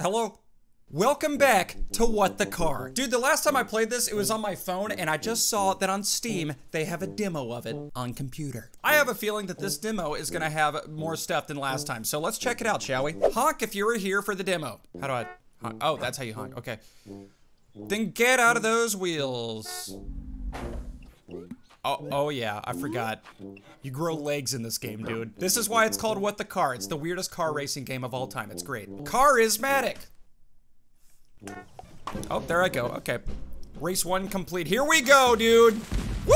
Hello? Welcome back to What the Car. Dude, the last time I played this, it was on my phone, and I just saw that on Steam, they have a demo of it on computer. I have a feeling that this demo is gonna have more stuff than last time, so let's check it out, shall we? Honk if you were here for the demo. How do I honk? Oh, that's how you honk, okay. Then get out of those wheels. Oh, oh yeah, I forgot. You grow legs in this game, dude. This is why it's called What the Car. It's the weirdest car racing game of all time. It's great. Carismatic. Oh, there I go. Okay. Race one complete. Here we go, dude. Woo!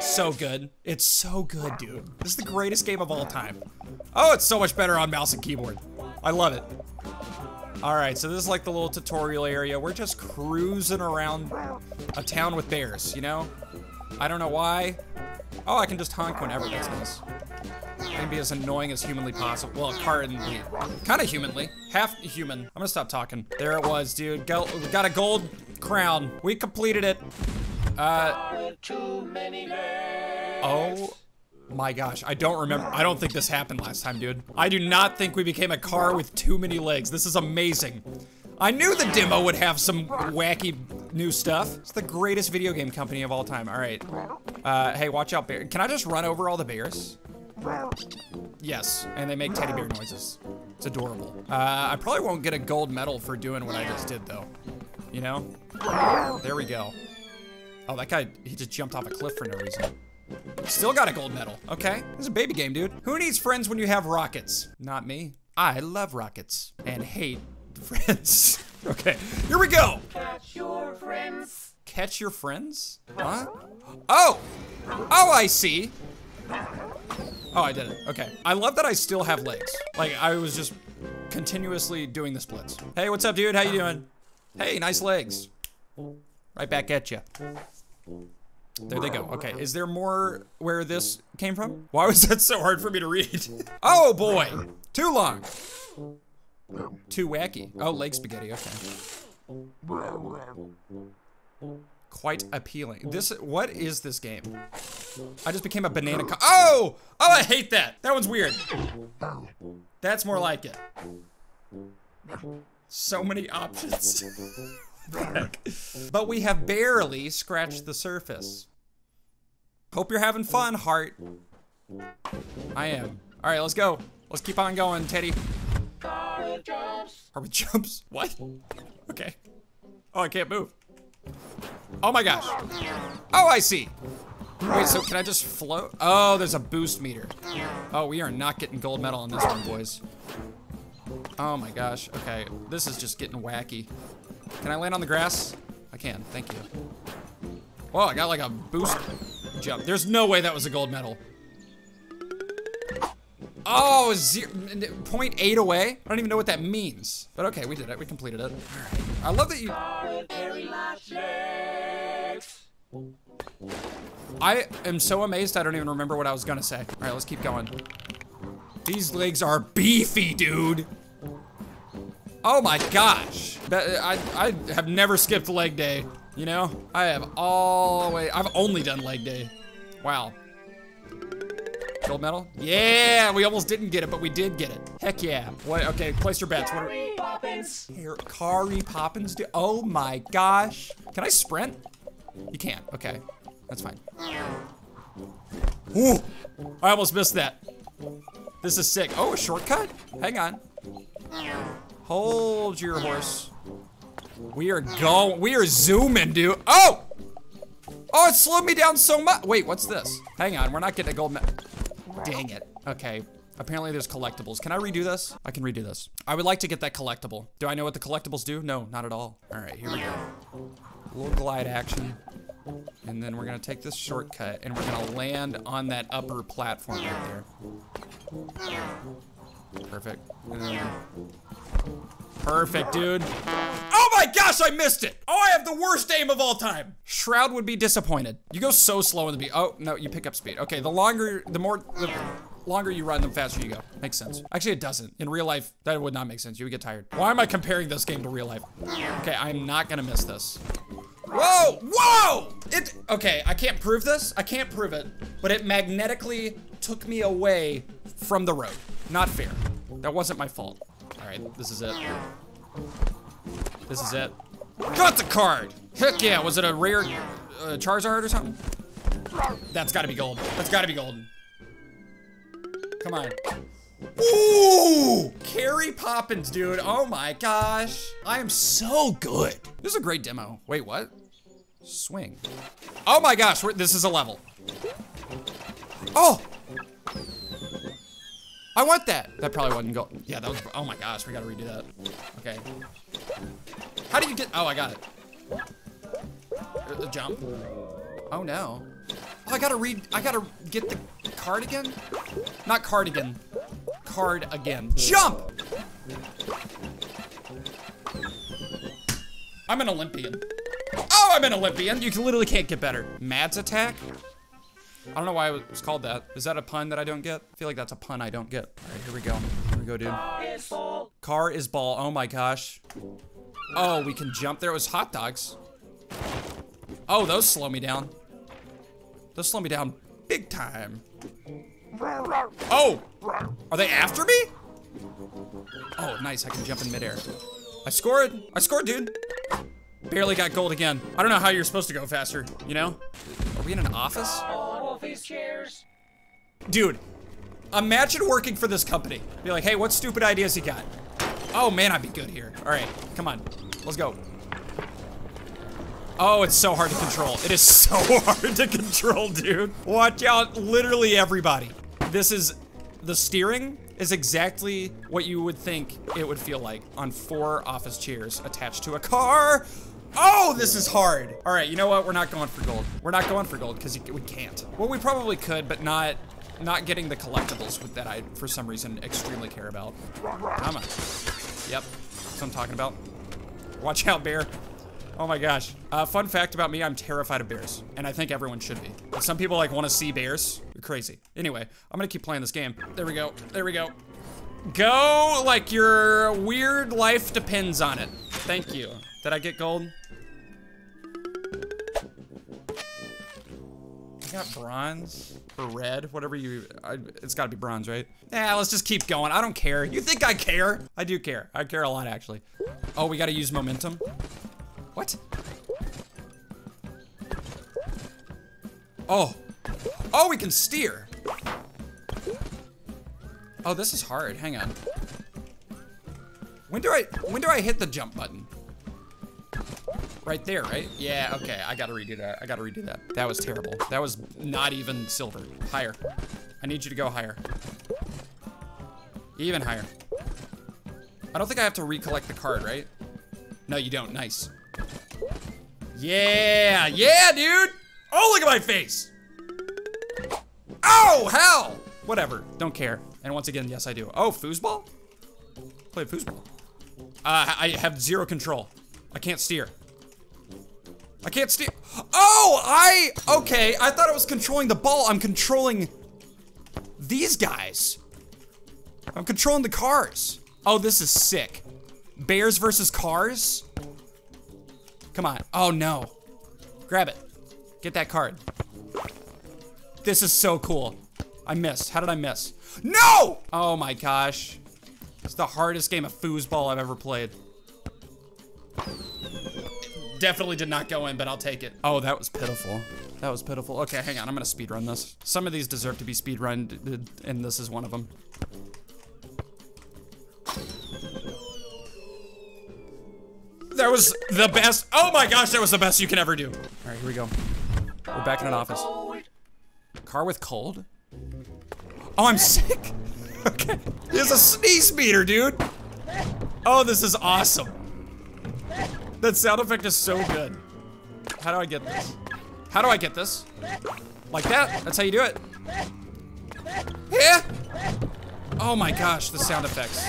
So good. It's so good, dude. This is the greatest game of all time. Oh, it's so much better on mouse and keyboard. I love it. All right, so this is like the little tutorial area. We're just cruising around a town with bears, you know? I don't know why. Oh, I can just honk whenever. That's nice. I can be as annoying as humanly possible. Well, currently, kind of humanly, half human. I'm gonna stop talking. There it was, dude. Go, we got a gold crown. We completed it. Uh. Oh my gosh, I don't remember. I don't think this happened last time, dude. I do not think we became a car with too many legs. This is amazing. I knew the demo would have some wacky new stuff. It's the greatest video game company of all time. All right. Uh, hey, watch out, bear. Can I just run over all the bears? Yes, and they make teddy bear noises. It's adorable. Uh, I probably won't get a gold medal for doing what I just did, though. You know? There we go. Oh, that guy, he just jumped off a cliff for no reason. Still got a gold medal. Okay, this is a baby game, dude. Who needs friends when you have rockets? Not me. I love rockets and hate friends. okay, here we go. Catch your friends. Catch your friends? Huh? Oh! Oh, I see. Oh, I did it. Okay. I love that I still have legs. Like, I was just continuously doing the splits. Hey, what's up, dude? How you doing? Hey, nice legs. Right back at you. There they go. Okay, is there more where this came from? Why was that so hard for me to read? oh boy, too long. Too wacky. Oh, leg spaghetti, okay. Quite appealing. This, what is this game? I just became a banana Oh! Oh, I hate that. That one's weird. That's more like it. So many options. but we have barely scratched the surface. Hope you're having fun, Heart. I am. All right, let's go. Let's keep on going, Teddy. Car jumps. We jumps? What? Okay. Oh, I can't move. Oh my gosh. Oh, I see. Wait, so can I just float? Oh, there's a boost meter. Oh, we are not getting gold medal on this one, boys. Oh my gosh. Okay, this is just getting wacky. Can I land on the grass? I can, thank you. Whoa, I got like a boost jump. There's no way that was a gold medal. Oh, zero, 0.8 away? I don't even know what that means. But okay, we did it, we completed it. I love that you-. I am so amazed I don't even remember what I was gonna say. All right, let's keep going. These legs are beefy, dude. Oh my gosh. That, I, I have never skipped leg day, you know? I have always, I've only done leg day. Wow. Gold medal? Yeah, we almost didn't get it, but we did get it. Heck yeah. What, okay, place your bets. What are, Poppins. here, Kari Poppins do, oh my gosh. Can I sprint? You can't, okay. That's fine. Ooh, I almost missed that. This is sick. Oh, a shortcut? Hang on. Hold your horse. We are going, we are zooming, dude. Oh! Oh, it slowed me down so much. Wait, what's this? Hang on, we're not getting a gold medal. Dang it. Okay. Apparently there's collectibles. Can I redo this? I can redo this. I would like to get that collectible. Do I know what the collectibles do? No, not at all. All right, here we go. A little glide action. And then we're gonna take this shortcut and we're gonna land on that upper platform right there. Perfect. Perfect, dude. My gosh, I missed it! Oh, I have the worst aim of all time! Shroud would be disappointed. You go so slow in the beat. Oh, no, you pick up speed. Okay, the longer, the more, the longer you run, the faster you go. Makes sense. Actually, it doesn't. In real life, that would not make sense. You would get tired. Why am I comparing this game to real life? Okay, I'm not gonna miss this. Whoa! Whoa! It, okay, I can't prove this. I can't prove it. But it magnetically took me away from the road. Not fair. That wasn't my fault. All right, this is it. This is it. Got the card! Heck yeah, was it a rare uh, Charizard or something? That's gotta be gold. That's gotta be golden. Come on. Ooh! Carrie Poppins, dude. Oh my gosh. I am so good. This is a great demo. Wait, what? Swing. Oh my gosh, this is a level. Oh! I want that. That probably wasn't gold. Yeah, that was, oh my gosh, we gotta redo that. Okay. How do you get, oh, I got it. Uh, jump. Oh no. Oh, I gotta read, I gotta get the card again? Not cardigan. Card again. Jump! I'm an Olympian. Oh, I'm an Olympian. You literally can't get better. Mad's attack? I don't know why it was called that. Is that a pun that I don't get? I feel like that's a pun I don't get. All right, here we go. Here we go, dude. Is full. Car is ball. Oh my gosh. Oh, we can jump. There It was hot dogs. Oh, those slow me down. Those slow me down big time. Oh! Are they after me? Oh, nice. I can jump in midair. I scored. I scored, dude. Barely got gold again. I don't know how you're supposed to go faster, you know? Are we in an office? Wolfie's chairs. Dude, imagine working for this company. Be like, hey, what stupid ideas you got? Oh man, I'd be good here. All right, come on, let's go. Oh, it's so hard to control. It is so hard to control, dude. Watch out, literally everybody. This is, the steering is exactly what you would think it would feel like on four office chairs attached to a car. Oh, this is hard. All right, you know what? We're not going for gold. We're not going for gold because we can't. Well, we probably could, but not not getting the collectibles that I, for some reason, extremely care about. On. Yep, that's what I'm talking about. Watch out, bear. Oh my gosh. Uh, fun fact about me, I'm terrified of bears. And I think everyone should be. But some people like want to see bears. You're crazy. Anyway, I'm gonna keep playing this game. There we go, there we go. Go like your weird life depends on it. Thank you. Did I get gold? I got bronze or red, whatever you, I, it's gotta be bronze, right? Yeah, let's just keep going. I don't care. You think I care? I do care. I care a lot, actually. Oh, we gotta use momentum. What? Oh. Oh, we can steer. Oh, this is hard. Hang on. When do I, when do I hit the jump button? Right there, right? Yeah, okay, I gotta redo that. I gotta redo that. That was terrible. That was not even silver. Higher. I need you to go higher. Even higher. I don't think I have to recollect the card, right? No, you don't. Nice. Yeah, yeah, dude! Oh, look at my face! Oh, hell! Whatever, don't care. And once again, yes, I do. Oh, foosball? Play foosball. Uh, I have zero control. I can't steer. I can't steer. Oh, I, okay. I thought I was controlling the ball. I'm controlling these guys. I'm controlling the cars. Oh, this is sick. Bears versus cars? Come on. Oh, no. Grab it. Get that card. This is so cool. I missed. How did I miss? No! Oh my gosh. It's the hardest game of foosball I've ever played. Definitely did not go in, but I'll take it. Oh, that was pitiful. That was pitiful. Okay, hang on. I'm gonna speedrun this. Some of these deserve to be speedrun, and this is one of them. That was the best. Oh my gosh, that was the best you can ever do. All right, here we go. We're back in an office. Car with cold? Oh, I'm sick. Okay. There's a sneeze meter, dude. Oh, this is awesome. That sound effect is so good. How do I get this? How do I get this? Like that? That's how you do it. Yeah. Oh my gosh, the sound effects.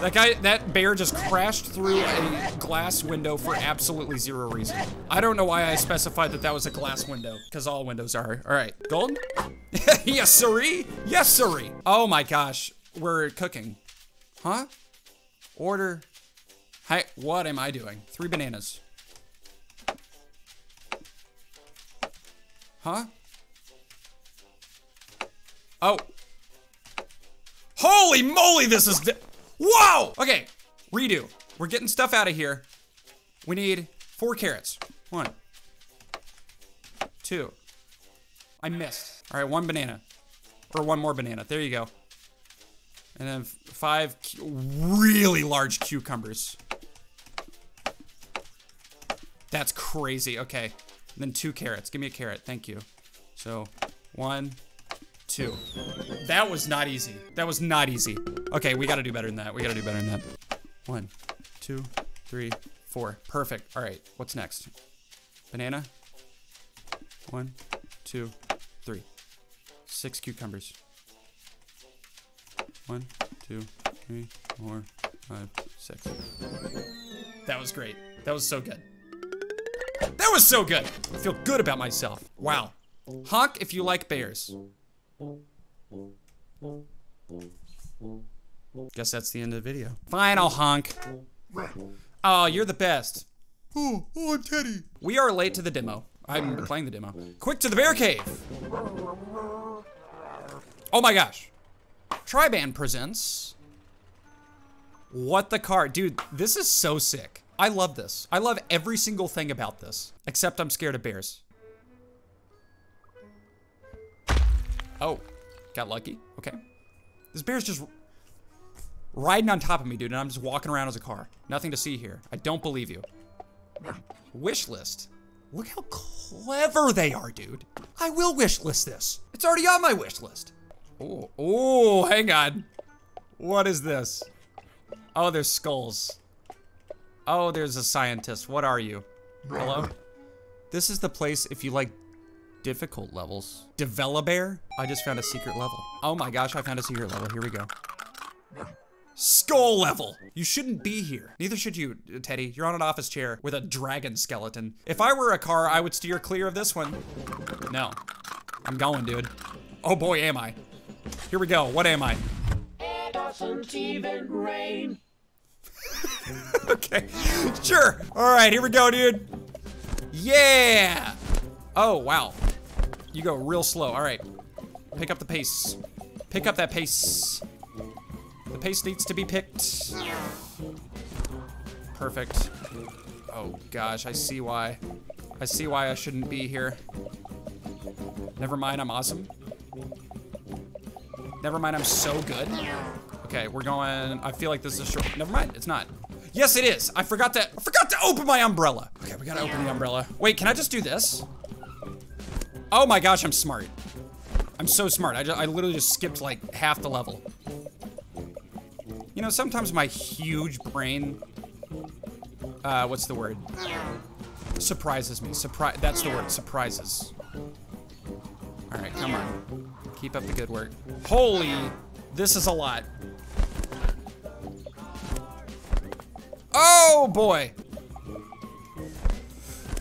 That guy, that bear just crashed through a glass window for absolutely zero reason. I don't know why I specified that that was a glass window, because all windows are. All right, golden? yes, siree. Yes, siree. Oh my gosh, we're cooking. Huh? Order. Hi, what am I doing? Three bananas. Huh? Oh. Holy moly, this is. Whoa! Okay, redo. We're getting stuff out of here. We need four carrots. One, two. I missed. All right, one banana. Or one more banana. There you go. And then five really large cucumbers. That's crazy. Okay. And then two carrots. Give me a carrot. Thank you. So, one, two. That was not easy. That was not easy. Okay, we gotta do better than that. We gotta do better than that. One, two, three, four. Perfect. All right, what's next? Banana. One, two, three. Six cucumbers. One, two, three, four, five, six. That was great. That was so good. That was so good. I feel good about myself. Wow. Honk if you like bears. Guess that's the end of the video. Fine, I'll honk. Oh, you're the best. Oh, oh, I'm Teddy. We are late to the demo. I'm playing the demo. Quick to the bear cave. Oh my gosh. Triband presents. What the car? Dude, this is so sick. I love this. I love every single thing about this. Except I'm scared of bears. Oh, got lucky. Okay. This bear's just riding on top of me, dude, and I'm just walking around as a car. Nothing to see here. I don't believe you. Wish list. Look how clever they are, dude. I will wish list this. It's already on my wish list. Oh, oh, hang on. What is this? Oh, there's skulls. Oh, there's a scientist. What are you? Hello? This is the place if you like difficult levels. Developer? I just found a secret level. Oh my gosh, I found a secret level. Here we go. Skull level. You shouldn't be here. Neither should you, Teddy. You're on an office chair with a dragon skeleton. If I were a car, I would steer clear of this one. No. I'm going, dude. Oh boy, am I. Here we go. What am I? It doesn't even rain. okay, sure. All right, here we go, dude. Yeah. Oh, wow. You go real slow. All right. Pick up the pace. Pick up that pace. The pace needs to be picked. Perfect. Oh, gosh, I see why. I see why I shouldn't be here. Never mind, I'm awesome. Never mind, I'm so good. Okay, we're going. I feel like this is a short. Never mind, it's not. Yes, it is. I forgot to. I forgot to open my umbrella. Okay, we gotta open the umbrella. Wait, can I just do this? Oh my gosh, I'm smart. I'm so smart. I, ju- I literally just skipped like half the level. You know, sometimes my huge brain. Uh, what's the word? Surprises me. Surprise. That's the word. Surprises. All right, come on. Keep up the good work. Holy, this is a lot. Oh boy.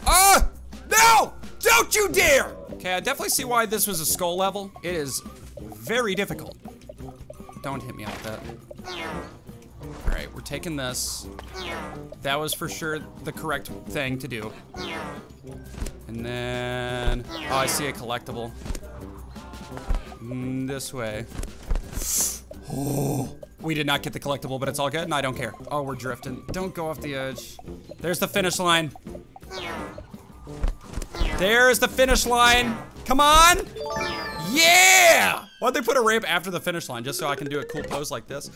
Ah! No! Don't you dare! Okay, I definitely see why this was a skull level. It is very difficult. Don't hit me like that. All right, we're taking this. That was for sure the correct thing to do. And then, oh, I see a collectible. Mm, this way. Oh, we did not get the collectible, but it's all good, and I don't care. Oh, we're drifting. Don't go off the edge. There's the finish line. There's the finish line. Come on. Yeah! Why'd they put a ramp after the finish line? Just so I can do a cool pose like this?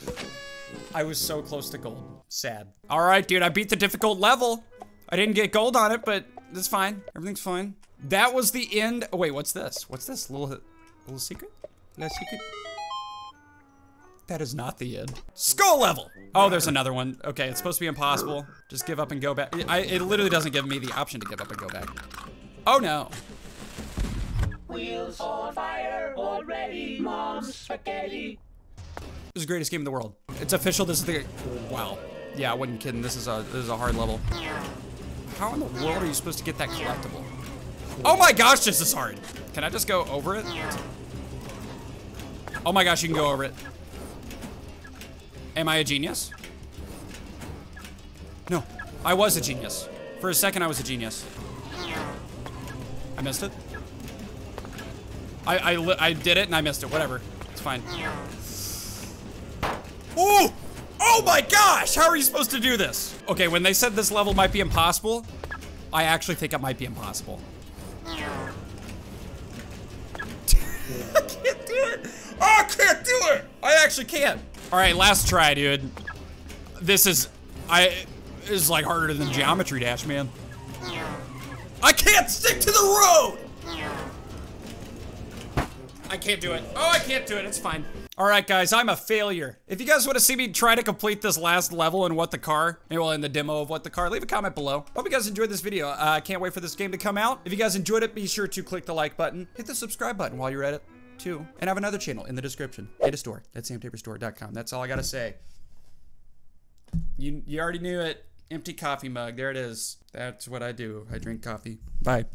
I was so close to gold. Sad. All right, dude, I beat the difficult level. I didn't get gold on it, but that's fine. Everything's fine. That was the end. Oh, wait, what's this? What's this? Little, little secret? Little secret? That is not the end. Skull level! Oh, there's another one. Okay, it's supposed to be impossible. Just give up and go back. I, it literally doesn't give me the option to give up and go back. Oh no. Wheels on fire already. Mom's spaghetti. This is the greatest game in the world. It's official, this is the, wow. Yeah, I wasn't kidding, this is a, this is a hard level. How in the world are you supposed to get that collectible? Oh my gosh, this is hard. Can I just go over it? Oh my gosh, you can go over it. Am I a genius? No, I was a genius. For a second, I was a genius. I missed it. I, I, I did it and I missed it, whatever. It's fine. Oh! Oh my gosh, how are you supposed to do this? Okay, when they said this level might be impossible, I actually think it might be impossible. I can't do it. Oh, I can't do it. I actually can't. All right, last try, dude. This is, I, this is like harder than Geometry Dash, man. I can't stick to the road. I can't do it. Oh, I can't do it. It's fine. All right, guys, I'm a failure. If you guys want to see me try to complete this last level in What the Car, well, in the demo of What the Car, leave a comment below. Hope you guys enjoyed this video. I uh, can't wait for this game to come out. If you guys enjoyed it, be sure to click the like button, hit the subscribe button while you're at it, too. And I have another channel in the description and a store at samtaborstore.com. That's all I gotta say. You, you already knew it. Empty coffee mug. There it is. That's what I do. I drink coffee. Bye.